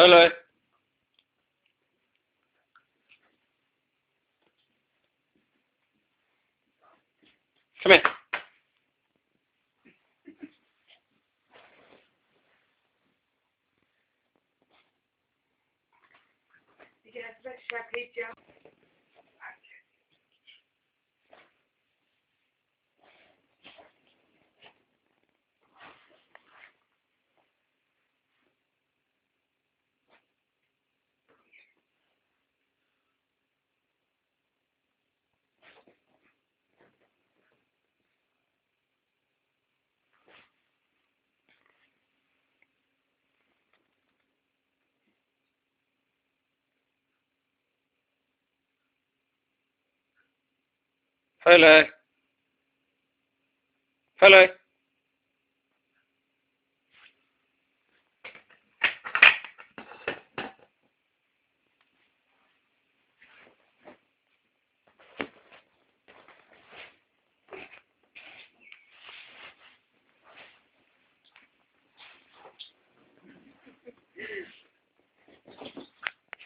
Hello. Come here. Yes, let's check Hello. Hello.